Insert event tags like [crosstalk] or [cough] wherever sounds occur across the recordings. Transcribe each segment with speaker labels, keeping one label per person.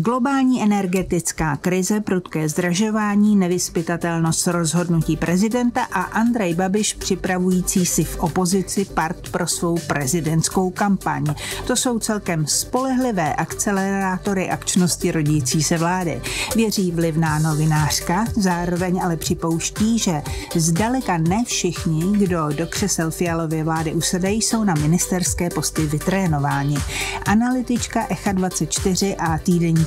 Speaker 1: Globální energetická krize, prudké zdražování, nevyspytatelnost rozhodnutí prezidenta a Andrej Babiš připravující si v opozici part pro svou prezidentskou kampaň. To jsou celkem spolehlivé akcelerátory akčnosti rodící se vlády. Věří vlivná novinářka, zároveň ale připouští, že zdaleka ne všichni, kdo do křesel Fialovy vlády usedají, jsou na ministerské posty vytrénováni. Analytička Echa 24 a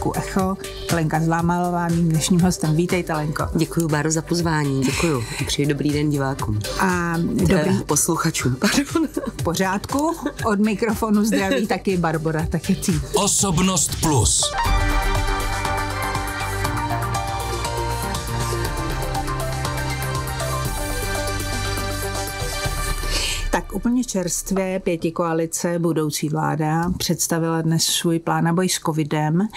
Speaker 1: týdeníku Echo, Lenka Zlámalová, mým dnešním hostem. Vítejte, Lenko.
Speaker 2: Děkuji, Báro, za pozvání. Děkuji. [laughs] Přeji dobrý den divákům.
Speaker 1: A dobrý
Speaker 2: Eh, posluchačům. Pardon.
Speaker 1: v pořádku. Od mikrofonu zdraví taky Barbara Takecí.
Speaker 3: Osobnost plus.
Speaker 1: Úplně čerstvě pěti koalice budoucí vláda představila dnes svůj plán na boj s covidem.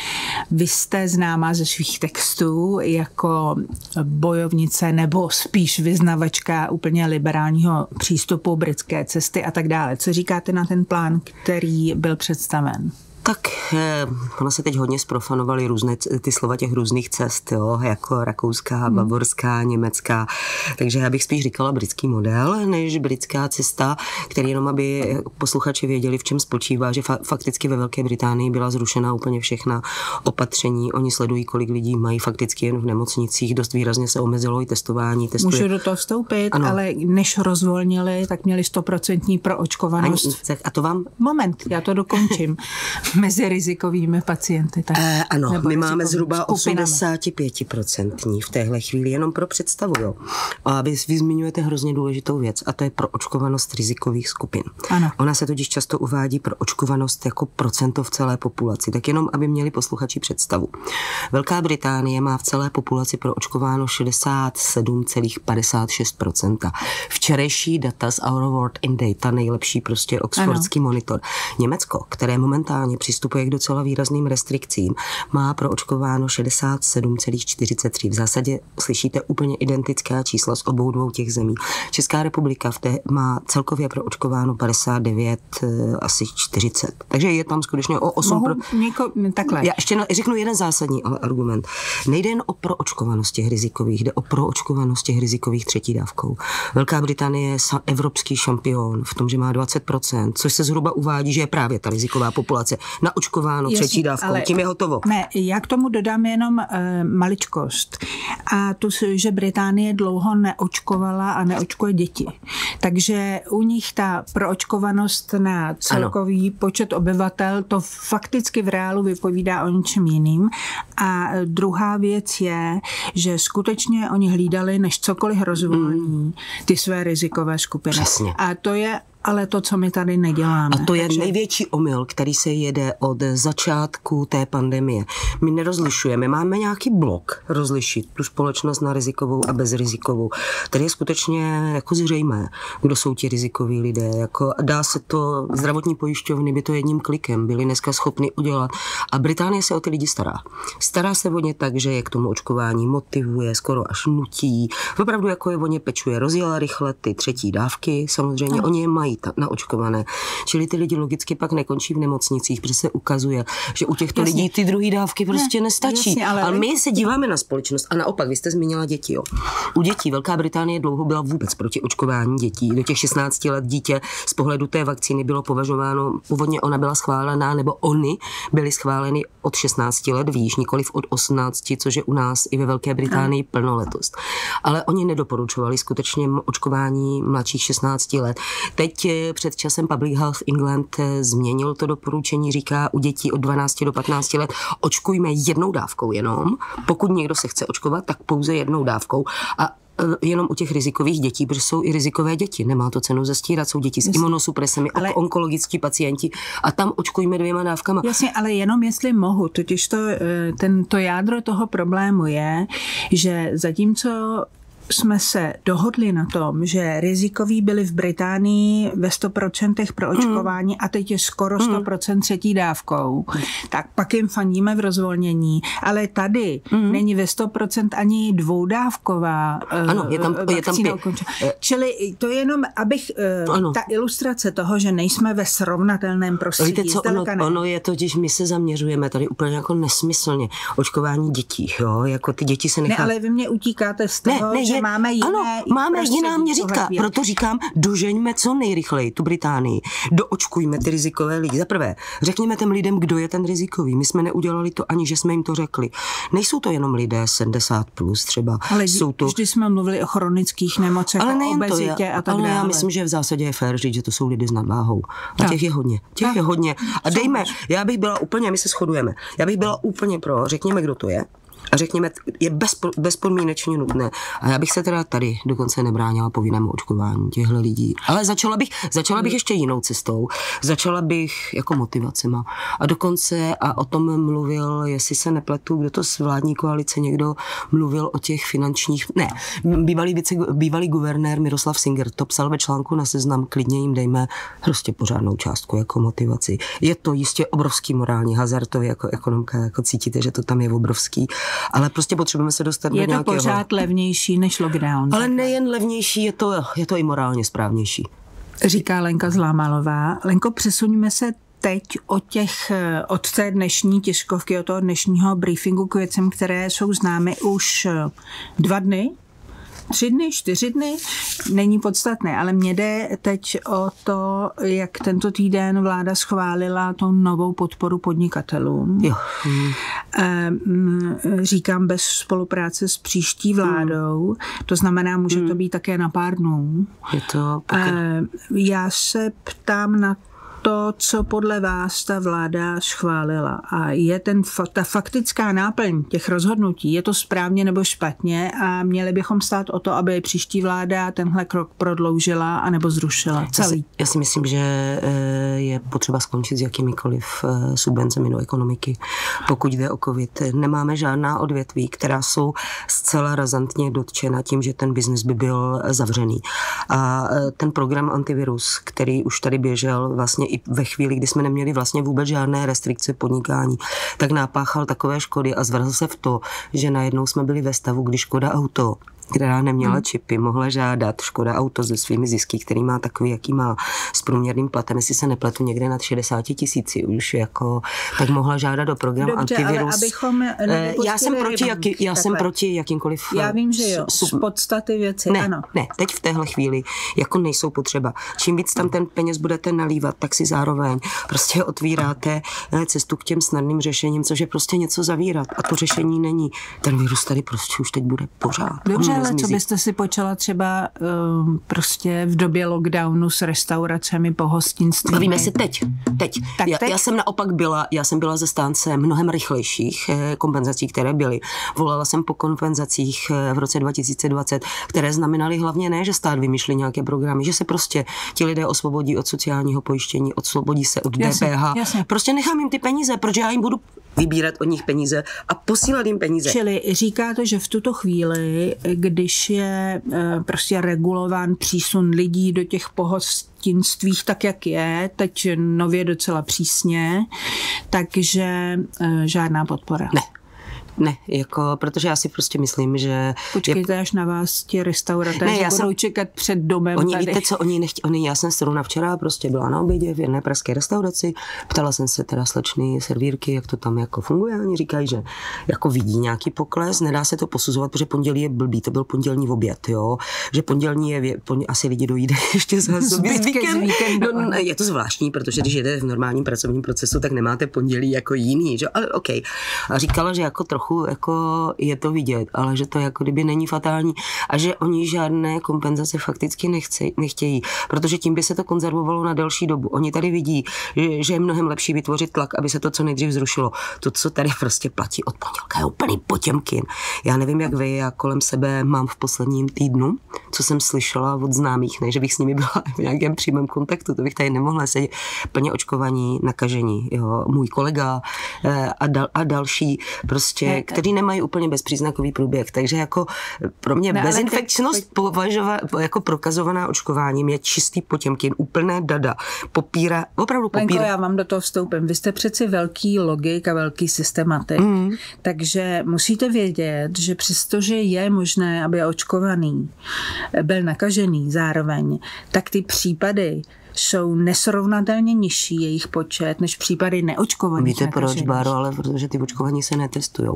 Speaker 1: Vy jste známá ze svých textů jako bojovnice nebo spíš vyznavačka úplně liberálního přístupu britské cesty a tak dále. Co říkáte na ten plán, který byl představen?
Speaker 2: Tak eh, ono se teď hodně sprofanovaly různé ty slova těch různých cest, jo, jako rakouská, bavorská, německá. Takže já bych spíš říkala britský model, než britská cesta, který jenom, aby posluchači věděli, v čem spočívá, že fa- fakticky ve Velké Británii byla zrušena úplně všechna opatření. Oni sledují, kolik lidí mají fakticky jen v nemocnicích, dost výrazně se omezilo i testování. Testuje.
Speaker 1: Můžu do toho vstoupit,
Speaker 2: Ano.
Speaker 1: ale než rozvolnili, tak měli stoprocentní
Speaker 2: Ani,
Speaker 1: proočkovanost.
Speaker 2: a to vám
Speaker 1: Moment, já to dokončím. [laughs] [laughs] Mezi rizikovými pacienty. Tak,
Speaker 2: Eh, ano,
Speaker 1: nebo
Speaker 2: my máme zhruba
Speaker 1: skupinami.
Speaker 2: 85% v téhle chvíli, jenom pro představu. Jo. A vy, vy zmiňujete hrozně důležitou věc, a to je pro očkovanost rizikových skupin.
Speaker 1: Ano.
Speaker 2: Ona se totiž často uvádí pro očkovanost jako procento v celé populaci. Tak jenom, aby měli posluchači představu. Velká Británie má v celé populaci pro očkováno 67,56%. Včerejší data z Our World in Data, nejlepší prostě oxfordský ano. monitor. Německo, které momentálně přistupuje k docela výrazným restrikcím, má pro očkováno 67,43. V zásadě slyšíte úplně identická čísla z obou dvou těch zemí. Česká republika v té má celkově pro očkováno 59, eh, asi 40. Takže je tam skutečně o 8
Speaker 1: Mohu
Speaker 2: pro...
Speaker 1: něko, takhle.
Speaker 2: Já ještě řeknu jeden zásadní argument. Nejde jen o proočkovanost těch rizikových, jde o proočkovanost těch rizikových třetí dávkou. Velká Británie je evropský šampion v tom, že má 20%, což se zhruba uvádí, že je právě ta riziková populace naočkováno
Speaker 1: Jasně,
Speaker 2: třetí dávkou.
Speaker 1: ale-
Speaker 2: Tím je hotovo.
Speaker 1: Ne, já k tomu dodám jenom uh, maličkost. A to, že Británie dlouho neočkovala a neočkuje děti. Takže u nich ta proočkovanost na celkový ano. počet obyvatel, to fakticky v reálu vypovídá o něčem jiným. A druhá věc je, že skutečně oni hlídali, než cokoliv rozvolní, ty své rizikové skupiny.
Speaker 2: Přesně.
Speaker 1: A to je ale to, co my tady neděláme.
Speaker 2: A to je
Speaker 1: Takže-
Speaker 2: největší omyl, který se jede od začátku té pandemie. My nerozlišujeme, máme nějaký blok rozlišit tu společnost na rizikovou a bezrizikovou. Tady je skutečně jako zřejmé, kdo jsou ti rizikoví lidé. Jako dá se to, zdravotní pojišťovny by to jedním klikem byly dneska schopny udělat. A Británie se o ty lidi stará. Stará se o ně tak, že je k tomu očkování motivuje, skoro až nutí. Opravdu jako je o ně pečuje. Rozjela rychle ty třetí dávky, samozřejmě oni je mají ta, naočkované. Čili ty lidi logicky pak nekončí v nemocnicích, protože se ukazuje, že u těchto
Speaker 1: Jasně.
Speaker 2: lidí ty druhé dávky prostě
Speaker 1: Ne,
Speaker 2: nestačí.
Speaker 1: jasně, ale-
Speaker 2: ale my se díváme na společnost a naopak, vy jste zmínila děti. Jo. U dětí Velká Británie dlouho byla vůbec proti očkování dětí. Do těch 16 let dítě z pohledu té vakcíny bylo považováno, původně ona byla schválená, nebo oni byly schváleny od 16 let výš, nikoliv od 18, což je u nás i ve Velké Británii plnoletost. Ale oni nedoporučovali skutečně očkování mladších 16 let. Teď před časem Public Health England eh, změnil to doporučení, říká u dětí od 12 do 15 let očkujme jednou dávkou jenom. Pokud někdo se chce očkovat, tak pouze jednou dávkou. A eh, jenom u těch rizikových dětí, protože jsou i rizikové děti. Nemá to cenu zastírat, jsou děti s imunosupresemi,
Speaker 1: Ale-
Speaker 2: onkologickí pacienti a tam očkujme dvěma dávkama.
Speaker 1: Jasně, ale jenom jestli mohu, totiž to, eh, ten, to jádro toho problému je, že zatímco jsme se dohodli na tom, že rizikoví byli v Británii ve 100% pro hmm. očkování mm. a teď je skoro 100% hmm. třetí dávkou, tak pak jim fandíme v rozvolnění. Ale tady mm. není ve 100% ani dvoudávková
Speaker 2: eh, ano, je tam, je tam pě-
Speaker 1: eh. Čili to je jenom, abych, eh, ano. ta ilustrace toho, že nejsme ve srovnatelném prostředí.
Speaker 2: Víte co, ono, ono je totiž, my se zaměřujeme tady úplně jako nesmyslně. Očkování dětí, jo, jako ty děti se nechá...
Speaker 1: Ne, ale vy mě utíkáte z toho, ne, ne, že je, máme jiné
Speaker 2: Ano, máme jiná měřítka, proto říkám, dožeňme co nejrychleji tu Británii. Doočkujme ty rizikové lidi. Za prvé, řekněme těm lidem, kdo je ten rizikový. My jsme neudělali to ani, že jsme jim to řekli. Nejsou to jenom lidé 70 plus třeba.
Speaker 1: Ale
Speaker 2: jsou to...
Speaker 1: vždy jsme mluvili o chronických nemocech, ale o obezitě
Speaker 2: to je,
Speaker 1: a tak
Speaker 2: ale
Speaker 1: dále.
Speaker 2: já myslím, že v zásadě je fér říct, že to jsou lidi s nadváhou. A tak. těch je hodně. Těch tak. je hodně. A dejme, já bych byla úplně, my se shodujeme, já bych byla úplně pro, řekněme, kdo to je, řekněme, je bezpo, bezpodmínečně nutné. A já bych se teda tady dokonce nebránila povinnému očkování těchto lidí. Ale začala bych, začala bych ještě jinou cestou. Začala bych jako motivacema. A dokonce, a o tom mluvil, jestli se nepletu, kdo to z vládní koalice někdo mluvil o těch finančních, ne, bývalý, vice, bývalý guvernér Miroslav Singer to psal ve článku na seznam, klidně jim dejme prostě pořádnou částku jako motivaci. Je to jistě obrovský morální hazard, jako ekonomka jako cítíte, že to tam je obrovský ale prostě potřebujeme se dostat
Speaker 1: je
Speaker 2: do nějakého...
Speaker 1: Je to pořád levnější než lockdown.
Speaker 2: Ale nejen levnější, je to, je to i morálně správnější.
Speaker 1: Říká Lenka Zlámalová. Lenko, přesuníme se teď od, těch, od té dnešní tiskovky, od toho dnešního briefingu k věcem, které jsou známy už dva dny, tři dny, čtyři dny, není podstatné, ale mě jde teď o to, jak tento týden vláda schválila tu novou podporu podnikatelům.
Speaker 2: Jo.
Speaker 1: Hmm. Říkám bez spolupráce s příští vládou, hmm. to znamená, může to být také na pár dnů.
Speaker 2: Je to
Speaker 1: Já se ptám na to, co podle vás ta vláda schválila. A je ten, ta faktická náplň těch rozhodnutí, je to správně nebo špatně a měli bychom stát o to, aby příští vláda tenhle krok prodloužila a nebo zrušila celý.
Speaker 2: Já si, já si myslím, že eh, je potřeba skončit s jakýmikoliv eh, subvencemi do ekonomiky. Pokud jde o COVID, nemáme žádná odvětví, která jsou zcela razantně dotčena tím, že ten biznis by byl zavřený. A eh, ten program antivirus, který už tady běžel vlastně i ve chvíli, kdy jsme neměli vlastně vůbec žádné restrikce podnikání, tak napáchal takové škody a zvrzl se v to, že najednou jsme byli ve stavu, kdy Škoda Auto která neměla hmm. čipy, mohla žádat Škoda Auto se svými zisky, který má takový, jaký má s průměrným platem, jestli se nepletu někde nad 60 tisíci už jako, tak mohla žádat do program
Speaker 1: Dobře,
Speaker 2: antivirus.
Speaker 1: Ale abychom
Speaker 2: eh, já jsem proti, jaký, já jsem proti jakýmkoliv...
Speaker 1: Já vím, že jo, z podstaty věci,
Speaker 2: ne,
Speaker 1: ano.
Speaker 2: Ne, teď v téhle chvíli jako nejsou potřeba. Čím víc tam ten peněz budete nalívat, tak si zároveň prostě otvíráte eh, cestu k těm snadným řešením, což je prostě něco zavírat. A to řešení není. Ten virus tady prostě už teď bude pořád.
Speaker 1: Dobře, ale co byste si počala třeba um, prostě v době lockdownu s restauracemi, pohostinství?
Speaker 2: Bavíme se teď. Teď. Tak já, teď. já jsem naopak byla, já jsem byla zastánce mnohem rychlejších eh, kompenzací, které byly. Volala jsem po kompenzacích eh, v roce 2020, které znamenaly hlavně ne, že stát vymýšlí nějaké programy, že se prostě ti lidé osvobodí od sociálního pojištění, osvobodí se od jasně, DPH. Jasně. Prostě nechám jim ty peníze, protože já jim budu vybírat od nich peníze a posílat jim peníze.
Speaker 1: Čili říká to, že v tuto chvíli, když je eh, prostě regulován přísun lidí do těch pohostinstvích tak, jak je, teď nově docela přísně, takže eh, žádná podpora.
Speaker 2: Ne, ne, jako, protože já si prostě myslím, že...
Speaker 1: Počkejte je... až na vás ti restauratéři ne, já budou jsem... čekat před domem
Speaker 2: Oni,
Speaker 1: tady.
Speaker 2: víte co, oni nechtí, oni, já jsem zrovna včera prostě byla na obědě v jedné pražské restauraci, ptala jsem se teda slečny servírky, jak to tam jako funguje, oni říkají, že jako vidí nějaký pokles, nedá se to posuzovat, protože pondělí je blbý, to byl pondělní oběd, jo, že pondělní je, pondělí, asi lidi dojíde [laughs] ještě za [laughs] z víkend. No, no, je to zvláštní, protože když jede v normálním pracovním procesu, tak nemáte pondělí jako jiný, že? ale OK. A říkala, že jako trochu trochu jako je to vidět, ale že to jako kdyby není fatální a že oni žádné kompenzace fakticky nechce, nechtějí, protože tím by se to konzervovalo na delší dobu. Oni tady vidí, že, že je mnohem lepší vytvořit tlak, aby se to co nejdřív zrušilo. To, co tady prostě platí od pondělka, je úplný potěmkin. Já nevím, jak vy, já kolem sebe mám v posledním týdnu, co jsem slyšela od známých, ne, že bych s nimi byla v nějakém přímém kontaktu, to bych tady nemohla sedět. Plně očkovaní, nakažení. Jo. Můj kolega eh, a, dal, a další prostě průběh, který nemají úplně bezpříznakový průběh. Takže jako pro mě ne, bezinfekčnost teď... považovat jako prokazovaná očkováním je čistý potěmkin, úplné dada. Popíra, opravdu popíra.
Speaker 1: Lenko, já vám do toho vstoupím. Vy jste přeci velký logik a velký systematik, mm. takže musíte vědět, že přestože je možné, aby očkovaný byl nakažený zároveň, tak ty případy jsou nesrovnatelně nižší jejich počet než případy neočkovaných.
Speaker 2: Víte proč, Báro, ale protože ty očkovaní se netestují.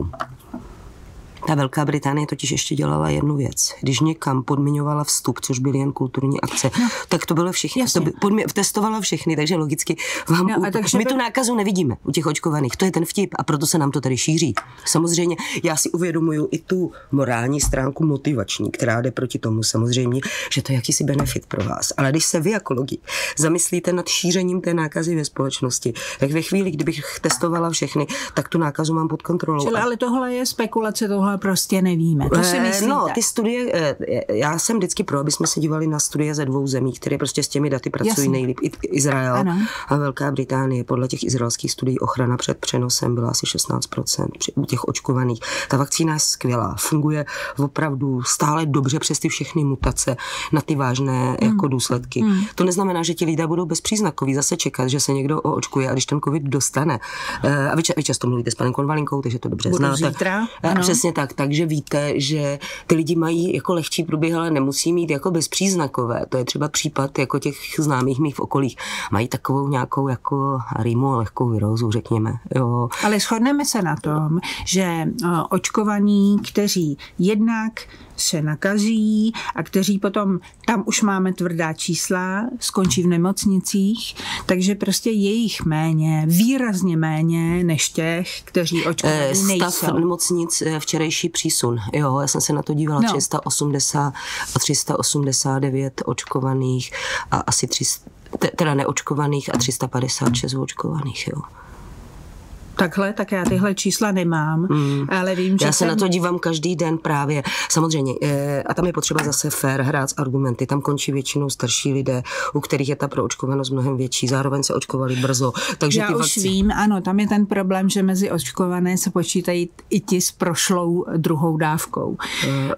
Speaker 2: Ta Velká Británie totiž ještě dělala jednu věc. Když někam podmiňovala vstup, což byly jen kulturní akce, no. tak to bylo všechny. To by, podmi, testovala všechny, takže logicky vám, no, u, takže my by... tu nákazu nevidíme u těch očkovaných. To je ten vtip a proto se nám to tady šíří. Samozřejmě já si uvědomuju i tu morální stránku motivační, která jde proti tomu samozřejmě, že to je jakýsi benefit pro vás. Ale když se vy jako logi zamyslíte nad šířením té nákazy ve společnosti, tak ve chvíli, kdybych testovala všechny, tak tu nákazu mám pod kontrolou.
Speaker 1: Čili, ale tohle je spekulace, tohle prostě nevíme. To si eh, myslíte?
Speaker 2: No, ty studie, eh, já jsem vždycky pro, aby jsme se dívali na studie ze dvou zemí, které prostě s těmi daty pracují Jasně. nejlíp. Izrael ano. a Velká Británie. Podle těch izraelských studií ochrana před přenosem byla asi 16% u těch očkovaných. Ta vakcína je skvělá, funguje opravdu stále dobře přes ty všechny mutace na ty vážné mm. jako důsledky. Mm. To neznamená, že ti lidé budou bezpříznakoví zase čekat, že se někdo očkuje a když ten covid dostane. Eh, a vy, vy často mluvíte s panem Konvalinkou, takže to dobře
Speaker 1: Budu
Speaker 2: znáte.
Speaker 1: Zítra,
Speaker 2: ano. Přesně tak, takže víte, že ty lidi mají jako lehčí průběh, ale nemusí mít jako bezpříznakové. To je třeba případ jako těch známých mých v okolích. Mají takovou nějakou jako rýmu lehkou virózu, řekněme. Jo.
Speaker 1: Ale shodneme se na tom, že očkovaní, kteří jednak se nakazí a kteří potom, tam už máme tvrdá čísla, skončí v nemocnicích, takže prostě je jich méně, výrazně méně než těch, kteří očkovaní eh, nejsou.
Speaker 2: Stav nemocnic eh, včerejší přísun. Jo, já jsem se na to dívala, no. 380 a 389 očkovaných a asi 300, teda neočkovaných a 356 očkovaných, jo
Speaker 1: takhle, tak já tyhle čísla nemám, mm. ale vím, že
Speaker 2: Já se jsem... na to dívám každý den právě. Samozřejmě, e, a tam je potřeba zase fair hrát s argumenty. Tam končí většinou starší lidé, u kterých je ta proočkovanost mnohem větší, zároveň se očkovali brzo. Takže
Speaker 1: já
Speaker 2: ty
Speaker 1: už vakci... vím, ano, tam je ten problém, že mezi očkované se počítají i ti s prošlou druhou dávkou.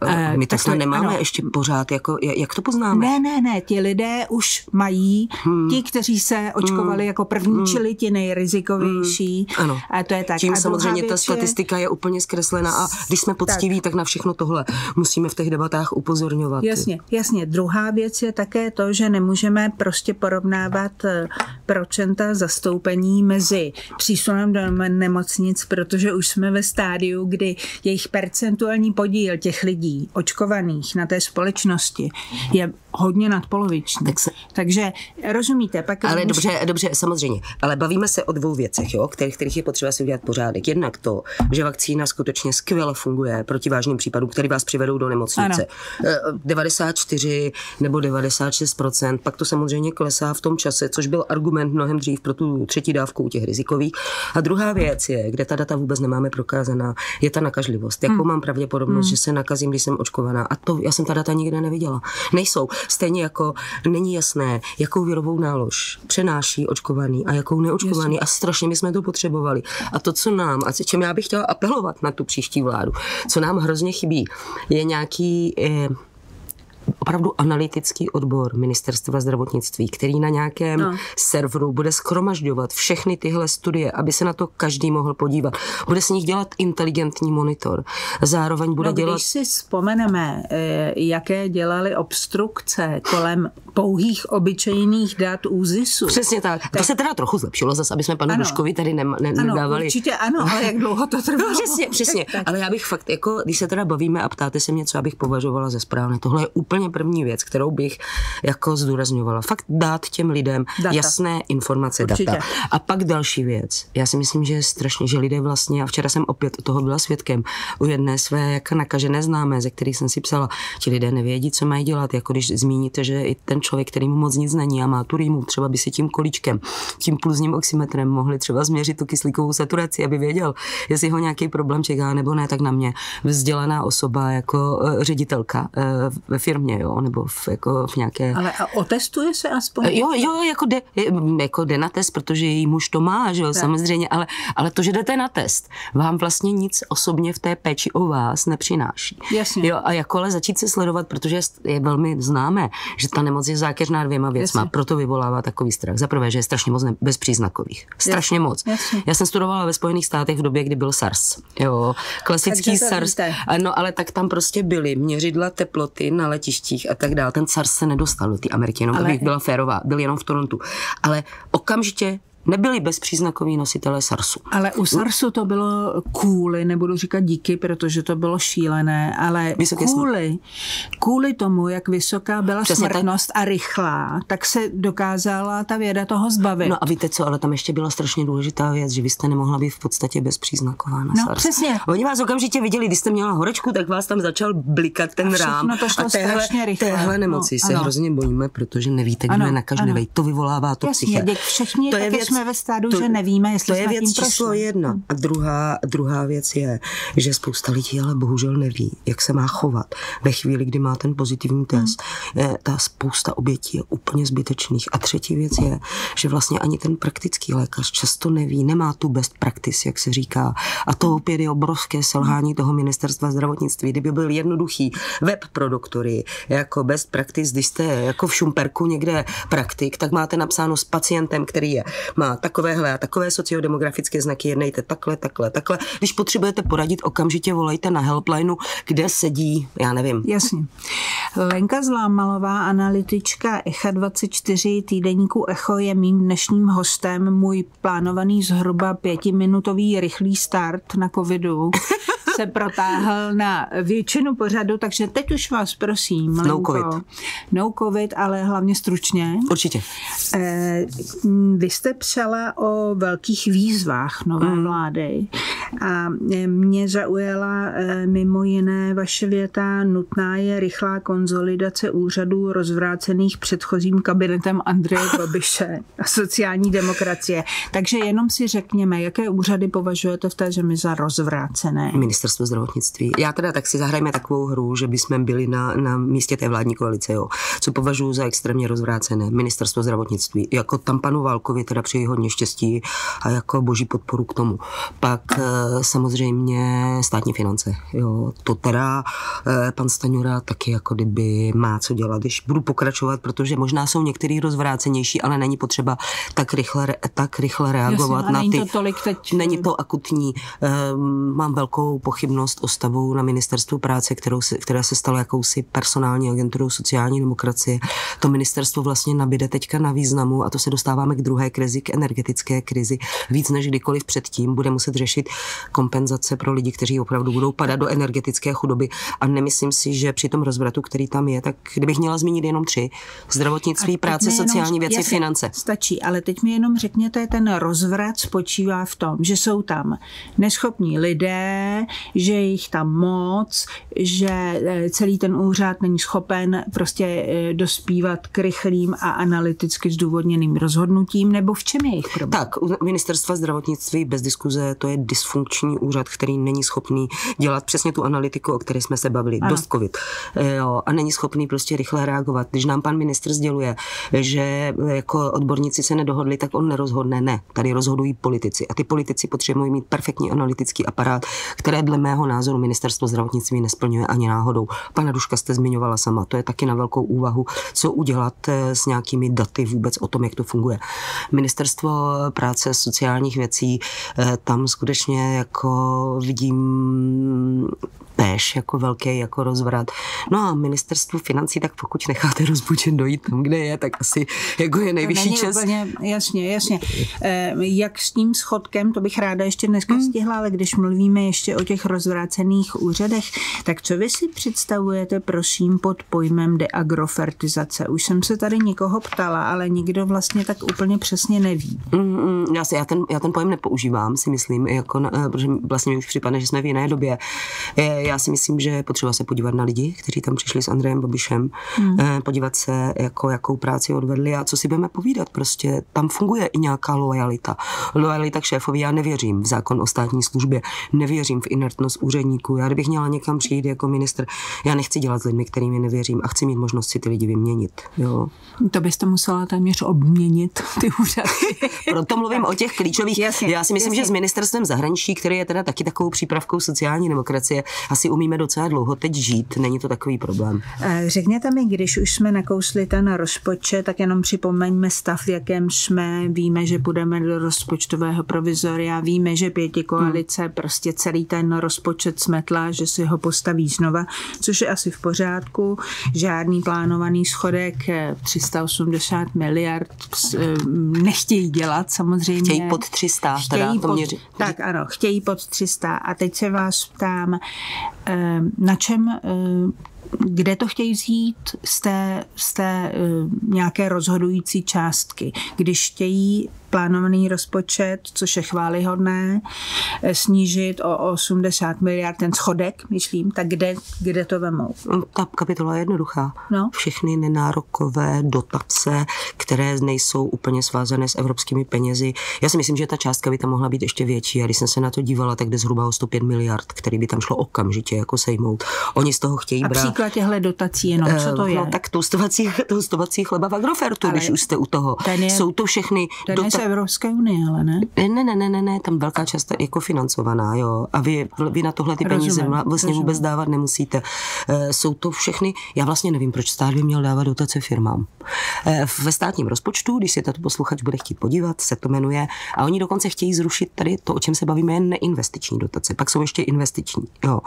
Speaker 2: E, my tak to nemáme ano. ještě pořád, jako, jak to poznáme?
Speaker 1: Ne, ne, ne, ti lidé už mají, hmm. ti, kteří se očkovali hmm. jako první, hmm. čili ti nejrizikovější. Hmm. Ano a to je tak.
Speaker 2: Tím a samozřejmě ta statistika je... je úplně zkreslena a když jsme poctiví, tak. tak na všechno tohle musíme v těch debatách upozorňovat.
Speaker 1: Jasně, jasně. Druhá věc je také to, že nemůžeme prostě porovnávat eh, procenta zastoupení mezi přísunem do nemocnic, protože už jsme ve stádiu, kdy jejich percentuální podíl těch lidí očkovaných na té společnosti je hodně nadpoloviční. Tak se... Takže rozumíte, pak...
Speaker 2: Ale může... dobře, dobře, samozřejmě. Ale bavíme se o dvou věcech, jo, kterých, kterých je potřeba si udělat pořádek. Jednak to, že vakcína skutečně skvěle funguje proti vážným případům, které vás přivedou do nemocnice. Ano. 94 eh, nebo 96% pak to samozřejmě klesá v tom čase, což byl argument mnohem dřív pro tu třetí dávku u těch rizikových. A druhá věc je, kde ta data vůbec nemáme prokázaná, je ta nakažlivost. Jakou hmm. mám pravděpodobnost, hmm. že se nakazím, když jsem očkovaná. A to já jsem ta data nikde neviděla. Nejsou. Stejně jako není jasné, jakou virovou nálož přenáší očkovaný a jakou neočkovaný. Jasně. A strašně my jsme to potřebovali. A to, co nám, a čem já bych chtěla apelovat na tu příští vládu, co nám hrozně chybí, je nějaký eh, opravdu analytický odbor ministerstva zdravotnictví, který na nějakém no. serveru bude schromažďovat všechny tyhle studie, aby se na to každý mohl podívat. Bude s nich dělat inteligentní monitor. Zároveň bude
Speaker 1: no,
Speaker 2: dělat...
Speaker 1: Když si vzpomeneme, eh, jaké dělali obstrukce kolem pouhých obyčejných dat ÚZISu.
Speaker 2: Přesně tak. tak. To se teda trochu zlepšilo zase, aby jsme panu ano. Duškovi tady ne, ne,
Speaker 1: ano,
Speaker 2: nedávali.
Speaker 1: určitě ano, ale jak dlouho to trvalo.
Speaker 2: No, přesně, přesně. tak. Ale já bych fakt, jako, když se teda bavíme a ptáte se mě, co abych považovala za správné, tohle je úplně první věc, kterou bych jako zdůrazňovala. Fakt dát těm lidem data. jasné informace, Určitě. data. A pak další věc. Já si myslím, že je strašně, že lidé vlastně, a včera jsem opět toho byla svědkem, u jedné své jako nakažené známé, ze kterých jsem si psala, ti lidé nevědí, co mají dělat, jako když zmíníte, že i ten člověk, který mu moc nic není a má tu rýmu, třeba by si tím kolíčkem, tím pulzním oximetrem mohli třeba změřit tu kyslíkovou saturaci, aby věděl, jestli ho nějaký problém čeká nebo ne, tak na mě vzdělaná osoba jako uh, ředitelka uh, ve firmě firmě, jo, nebo v, jako v nějaké...
Speaker 1: Ale a otestuje se aspoň?
Speaker 2: Jo, jo, jako jde, jako jde na test, protože její muž to má, že jo, tak. samozřejmě, ale, ale to, že jdete na test, vám vlastně nic osobně v té péči o vás nepřináší.
Speaker 1: Jasně.
Speaker 2: Jo, a jako ale začít se sledovat, protože je velmi známé, že ta nemoc je zákeřná dvěma věcma, Jasně. proto vyvolává takový strach. Za prvé, že je strašně moc bezpříznakových. Strašně Jasně. moc. Jasně. Já jsem studovala ve Spojených státech v době, kdy byl SARS. Jo, klasický SARS. No, ale tak tam prostě byly měřidla teploty na letištích a tak dále. Ten SARS se nedostal do té Ameriky, jenom ale... abych byla férová. Byl jenom v Torontu. Ale okamžitě nebyli bezpříznakoví nositelé SARSu.
Speaker 1: Ale u SARSu to bylo kvůli, nebudu říkat díky, protože to bylo šílené, ale Vysoké kvůli, kvůli tomu, jak vysoká byla Přesně smrtnost tak. a rychlá, tak se dokázala ta věda toho zbavit.
Speaker 2: No a víte co, ale tam ještě byla strašně důležitá věc, že vy jste nemohla být v podstatě bezpříznaková na
Speaker 1: no,
Speaker 2: SARS.
Speaker 1: přesně.
Speaker 2: Oni vás okamžitě viděli, když jste měla horečku, tak vás tam začal blikat ten a rám.
Speaker 1: To šlo a téhle, rychle.
Speaker 2: téhle nemoci no, se ano. hrozně bojíme, protože nevíte, kdo je nakažlivý. To vyvolává to
Speaker 1: Jasně, psyché. Všichni, to je věc, jsme ve stádu, to, že nevíme, jestli
Speaker 2: To je věc číslo prošli. jedna. A druhá, druhá věc je, že spousta lidí ale bohužel neví, jak se má chovat ve chvíli, kdy má ten pozitivní test. Hmm. Ta spousta obětí je úplně zbytečných. A třetí věc je, že vlastně ani ten praktický lékař často neví, nemá tu best practice, jak se říká. A to opět je obrovské selhání toho ministerstva zdravotnictví. Kdyby byl jednoduchý web pro doktory, jako best practice, když jste jako v Šumperku někde praktik, tak máte napsáno s pacientem, který je, má takovéhle a takové sociodemografické znaky, jednejte takhle, takhle, takhle. Když potřebujete poradit, okamžitě volejte na helplineu, kde sedí, já nevím.
Speaker 1: Jasně. Lenka Zlámalová, analytička ECHA 24 týdeníku ECHO je mým dnešním hostem. Můj plánovaný zhruba pětiminutový rychlý start na covidu [laughs] se protáhl na většinu pořadu, takže teď už vás prosím.
Speaker 2: No Lenko, covid.
Speaker 1: No covid, ale hlavně stručně.
Speaker 2: Určitě.
Speaker 1: Eh, vy jste přela o velkých výzvách nové mm. vlády a mě zaujala eh, mimo jiné vaše věta, nutná je rychlá konzolidace úřadů rozvrácených předchozím kabinetem Andreje Babiše a sociální demokracie. Takže jenom si řekněme, jaké úřady považujete v té zemi za rozvrácené?
Speaker 2: Ministerstvo zdravotnictví. Já teda tak si zahrajme takovou hru, že bychom byli na, na místě té vládní koalice, jo. co považuji za extrémně rozvrácené. Ministerstvo zdravotnictví. Jako tam panu Válkovi teda přeji hodně štěstí a jako boží podporu k tomu. Pak eh, samozřejmě státní finance. Jo. To teda eh, pan Staňura taky jako kdyby má co dělat, když budu pokračovat, protože možná jsou některý rozvrácenější, ale není potřeba tak rychle, tak rychle reagovat
Speaker 1: Jasně,
Speaker 2: na
Speaker 1: není
Speaker 2: ty.
Speaker 1: To tolik teď...
Speaker 2: Není to akutní. Ehm, mám velkou pochybnost o stavu na ministerstvu práce, kterou se, která se stala jakousi personální agenturou sociální demokracie. To ministerstvo vlastně nabide teďka na významu a to se dostáváme k druhé krizi, k energetické krizi. Víc než kdykoliv předtím bude muset řešit kompenzace pro lidi, kteří opravdu budou padat do energetické chudoby. A nemyslím si, že při tom rozvratu, který tam je, tak kdybych měla zmínit jenom tři, zdravotnictví, práce, sociální jenom, věci, jasně, finance.
Speaker 1: Stačí, ale teď mi jenom řekněte, ten rozvrat spočívá v tom, že jsou tam neschopní lidé, že jich tam moc, že eh, celý ten úřad není schopen prostě eh, dospívat k rychlým a analyticky zdůvodněným rozhodnutím, nebo v čem je jejich problém?
Speaker 2: Tak, ministerstva zdravotnictví bez diskuze to je dysfunkční úřad, který není schopný dělat přesně tu analytiku, o které jsme se bavili. Ano. Dost covid. Eh, jo, a není schopný prostě rychle reagovat. Když nám pan ministr sděluje, že jako odborníci se nedohodli, tak on nerozhodne. Ne, tady rozhodují politici. A ty politici potřebují mít perfektní analytický aparát, které dle mého názoru ministerstvo zdravotnictví nesplňuje ani náhodou. Pana Duška jste zmiňovala sama, to je taky na velkou úvahu, co udělat eh, s nějakými daty vůbec o tom, jak to funguje. Ministerstvo práce sociálních věcí, tam skutečně jako vidím též jako velký jako rozvrat. No a ministerstvu financí, tak pokud necháte rozpočet dojít tam, kde je, tak asi jako je nejvyšší čas.
Speaker 1: Úplně, jasně, jasně. E, jak s tím schodkem, to bych ráda ještě dneska hmm. stihla, ale když mluvíme ještě o těch rozvrácených úřadech, tak co vy si představujete, prosím, pod pojmem deagrofertizace? Už jsem se tady někoho ptala, ale nikdo vlastně tak úplně přesně neví.
Speaker 2: Mm, mm, já, si, já, ten, já ten pojem nepoužívám, si myslím, jako, protože vlastně mi už připadne, že jsme v jiné době. Já si myslím, že je potřeba se podívat na lidi, kteří tam přišli s Andrejem Babišem, hmm. podívat se, jako, jakou práci odvedli a co si budeme povídat. Prostě tam funguje i nějaká lojalita. Lojalita k šéfovi. Já nevěřím v zákon o státní službě, nevěřím v inertnost úředníků. Já kdybych měla někam přijít jako minister, já nechci dělat s lidmi, kterými nevěřím a chci mít možnost si ty lidi vyměnit. Jo.
Speaker 1: To byste musela téměř obměnit ty úřady. [laughs]
Speaker 2: Proto mluvím o těch klíčových. Jasně, já si myslím, jasně. že s ministerstvem zahraničí, který je teda taky takovou přípravkou sociální demokracie, asi umíme docela dlouho teď žít. Není to takový problém.
Speaker 1: Eh, řekněte mi, když už jsme nakousli ten rozpočet, tak jenom připomeňme stav, v jakém jsme. Víme, že půjdeme do rozpočtového provizoria, víme, že pěti koalice hmm. prostě celý ten rozpočet smetla, že si ho postaví znova, což je asi v pořádku. Žádný plánovaný schodek 380 eh, miliard eh, nechtějí dělat samozřejmě.
Speaker 2: Chtějí pod 300.
Speaker 1: Chtějí teda, pod, měři. tak ano, chtějí pod 300. A teď se vás ptám, na čem kde to chtějí vzít z té, z té uh, nějaké rozhodující částky. Když chtějí plánovaný rozpočet, což je chválihodné, eh, snížit o 80 miliard ten schodek, myslím, tak kde, kde to vemou?
Speaker 2: No, ta kapitola je jednoduchá. No? Všechny nenárokové dotace, které nejsou úplně svázané s evropskými penězi. Já si myslím, že ta částka by tam mohla být ještě větší. A když jsem se na to dívala, tak jde zhruba o 105 miliard, který by tam šlo okamžitě jako sejmout. Oni z toho chtějí
Speaker 1: a
Speaker 2: brát.
Speaker 1: příklad těchto dotací jenom, co to eh,
Speaker 2: je?
Speaker 1: No
Speaker 2: tak toustovací, toustovací chleba v Agrofertu, Ale když už jste u toho. Je, Jsou to všechny
Speaker 1: ten dotace Evropské unie, ale ne?
Speaker 2: Ne, ne, ne, ne, ne, tam velká část je jako financovaná, jo. A vy, vy na tohle ty peníze rozumím, vlastně rozumím. vůbec dávat nemusíte. E, jsou to všechny, já vlastně nevím, proč stát by měl dávat dotace firmám. E, ve státním rozpočtu, když si tato posluchač bude chtít podívat, se to jmenuje, a oni dokonce chtějí zrušit tady to, o čem se bavíme, je neinvestiční dotace, pak jsou ještě investiční, jo.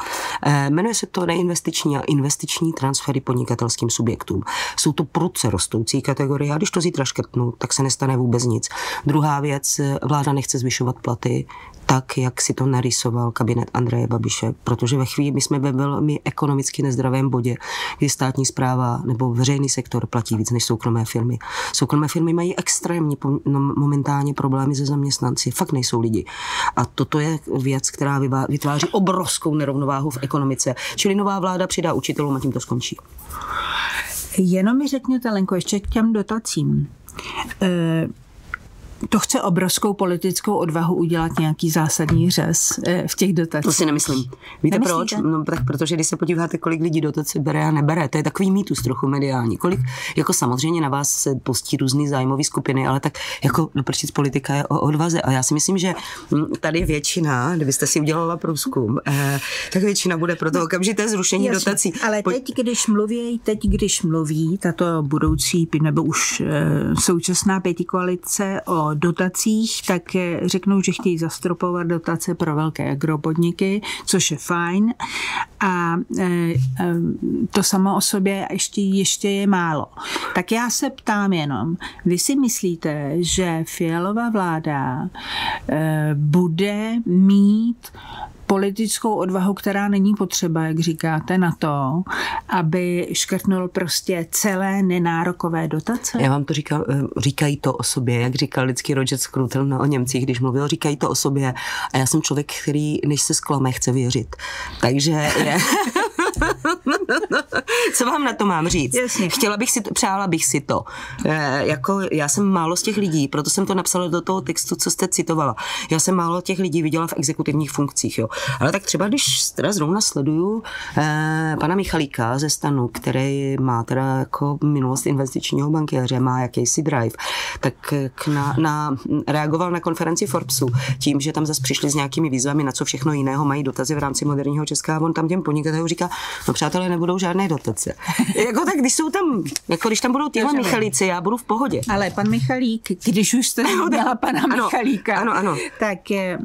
Speaker 2: E, jmenuje se to neinvestiční a investiční transfery podnikatelským subjektům. Jsou to pruce rostoucí kategorie a když to zítra škrtnu, tak se nestane vůbec nic. Druhá věc, vláda nechce zvyšovat platy tak, jak si to narysoval kabinet Andreje Babiše, protože ve chvíli my jsme ve velmi ekonomicky nezdravém bodě, kdy státní zpráva nebo veřejný sektor platí víc než soukromé firmy. Soukromé firmy mají extrémní no, momentálně problémy se zaměstnanci, fakt nejsou lidi. A toto je věc, která vytváří obrovskou nerovnováhu v ekonomice. Čili nová vláda přidá učitelům a tím to skončí.
Speaker 1: Jenom mi řekněte, Lenko, ještě k těm dotacím. E- to chce obrovskou politickou odvahu udělat nějaký zásadní řez eh, v těch dotacích.
Speaker 2: To si nemyslím. Víte Nemyslíte? proč? No, tak protože když se podíváte, kolik lidí dotace bere a nebere, to je takový mýtus trochu mediální. Kolik, jako samozřejmě na vás se postí různý zájmové skupiny, ale tak jako doprčit politika je o odvaze. A já si myslím, že hm, tady většina, kdybyste si udělala průzkum, eh, tak většina bude pro to okamžité zrušení Jasně, dotací.
Speaker 1: Ale teď, když mluví, teď, když mluví tato budoucí nebo už eh, současná pětikoalice o dotacích, tak řeknou, že chtějí zastropovat dotace pro velké agropodniky, což je fajn. A e, e, to samo o sobě ještě, ještě je málo. Tak já se ptám jenom, vy si myslíte, že Fialová vláda e, bude mít politickou odvahu, která není potřeba, jak říkáte, na to, aby škrtnul prostě celé nenárokové dotace?
Speaker 2: Já vám to říkal, eh, říkají to o sobě, jak říkal vždycky Roger Scruton o Němcích, když mluvil, říkají to o sobě. A já jsem člověk, který, než se sklame, chce věřit. Takže je... [laughs] [laughs] Co vám na to mám říct? Jasně. Chtěla bych si to, přála bych si to. E, jako já jsem málo z těch lidí, proto jsem to napsala do toho textu, co jste citovala. Já jsem málo těch lidí viděla v exekutivních funkcích, jo. Ale tak třeba, když teda zrovna sleduju e, pana Michalíka ze Stanu, který má teda jako minulost investičního bankéře, má jakýsi drive, tak na, na, reagoval na konferenci Forbesu tím, že tam zase přišli s nějakými výzvami, na co všechno jiného mají dotazy v rámci moderního Česká. On tam těm podnikatelům říká, no přátelé, nebudou žádné dotace. [laughs] jako tak, když jsou tam, jako když tam budou tyhle Michalíci, já budu v pohodě.
Speaker 1: Ale pan Michalík, když už jste měla pana ano, Michalíka, ano, ano. tak eh,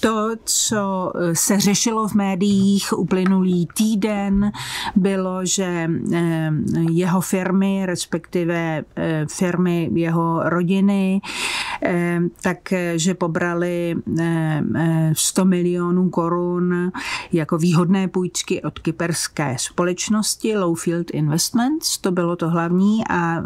Speaker 1: to, co se řešilo v médiích uplynulý týden, bylo, že eh, jeho firmy, respektive eh, firmy jeho rodiny, takže pobrali 100 milionů korun jako výhodné půjčky od kyperské společnosti Lowfield Investments, to bylo to hlavní a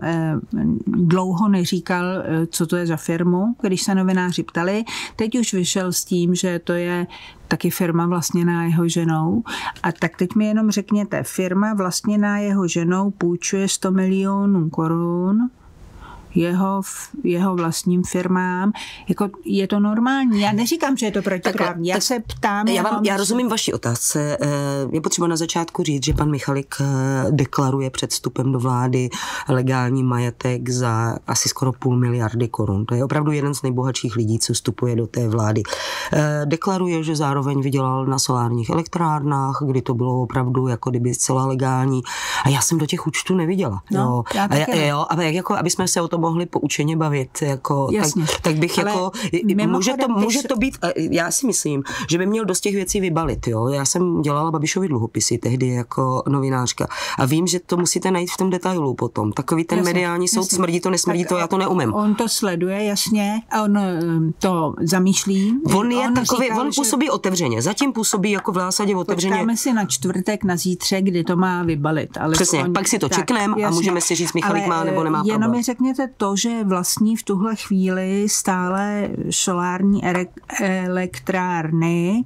Speaker 1: dlouho neříkal, co to je za firmu, když se novináři ptali. Teď už vyšel s tím, že to je taky firma vlastněná jeho ženou. A tak teď mi jenom řekněte, firma vlastněná jeho ženou půjčuje 100 milionů korun jeho, jeho vlastním firmám. Jako je to normální. Já neříkám, že je to protiprávní. Já se ptám.
Speaker 2: Já, vám, já rozumím vaší otázce. Eh, je potřeba na začátku říct, že pan Michalik eh, deklaruje před vstupem do vlády legální majetek za asi skoro půl miliardy korun. To je opravdu jeden z nejbohatších lidí, co vstupuje do té vlády. Eh, deklaruje, že zároveň vydělal na solárních elektrárnách, kdy to bylo opravdu jako kdyby zcela legální. A já jsem do těch účtů neviděla. No, jo. Já a, jo, a jako, aby jsme se o tom mohli poučeně bavit, jako, tak, tak bych Ale jako, může to, může to být, já si myslím, že by měl dost těch věcí vybalit, jo. Já jsem dělala Babišovi dluhopisy tehdy jako novinářka a vím, že to musíte najít v tom detailu potom. Takový ten jasně, mediální soud, jasně. smrdí to, nesmrdí tak to, já to neumím.
Speaker 1: On to sleduje, jasně, a on um, to zamýšlí.
Speaker 2: On je on takový, říkal, on působí že... otevřeně, zatím působí jako v zásadě otevřeně.
Speaker 1: Počkáme si na čtvrtek, na zítřek, kdy to má vybalit.
Speaker 2: Ale Přesně, on, pak si to čekneme a můžeme si říct, Michalik má nebo nemá
Speaker 1: Jenom
Speaker 2: mi
Speaker 1: řekněte to, že vlastní v tuhle chvíli stále solární elektrárny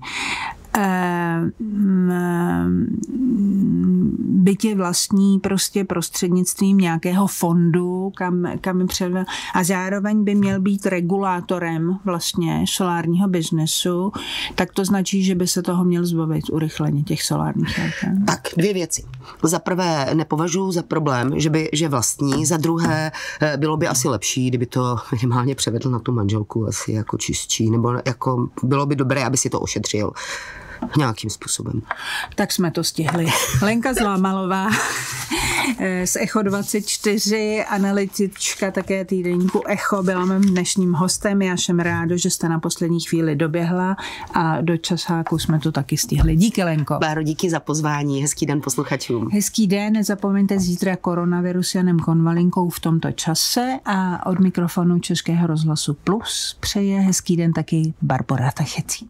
Speaker 1: bytě vlastní prostě prostřednictvím nějakého fondu, kam, kam předve, a zároveň by měl být regulátorem vlastně solárního biznesu, tak to značí, že by se toho měl zbavit urychleně těch solárních elektráren.
Speaker 2: Tak, dvě věci. Za prvé nepovažuji za problém, že by že vlastní, za druhé eh, bylo by asi lepší, kdyby to minimálně převedl na tu manželku asi jako čistší, nebo jako bylo by dobré, aby si to ošetřil nějakým způsobem.
Speaker 1: Tak jsme to stihli. Lenka Zlámalová z Echo 24, analytička také týdenníku Echo, byla mým dnešním hostem. Já jsem ráda, že jste na poslední chvíli doběhla a do časáku jsme to taky stihli. Díky, Lenko.
Speaker 2: Báro, díky za pozvání. Hezký den posluchačům.
Speaker 1: Hezký den, nezapomeňte zítra koronavirus Janem Konvalinkou v tomto čase a od mikrofonu Českého rozhlasu Plus přeje hezký den taky Barbara Tachecí.